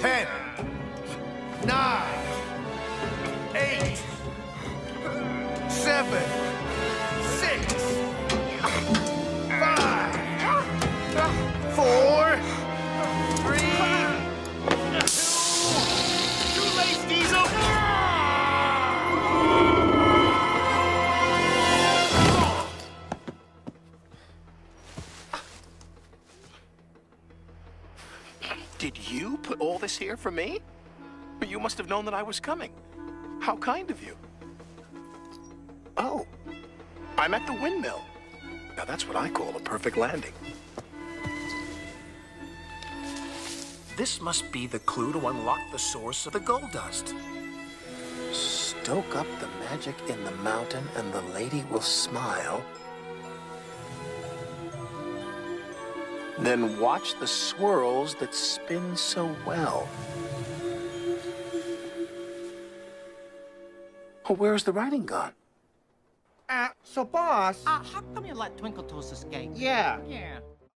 ten, nine, eight, seven, six, five, Did you put all this here for me? You must have known that I was coming. How kind of you. Oh, I'm at the windmill. Now that's what I call a perfect landing. This must be the clue to unlock the source of the gold dust. Stoke up the magic in the mountain and the lady will smile. Then watch the swirls that spin so well. Oh, where's the writing gone? Uh, so boss. Uh, how come you let Twinkle Toes escape? yeah. Yeah.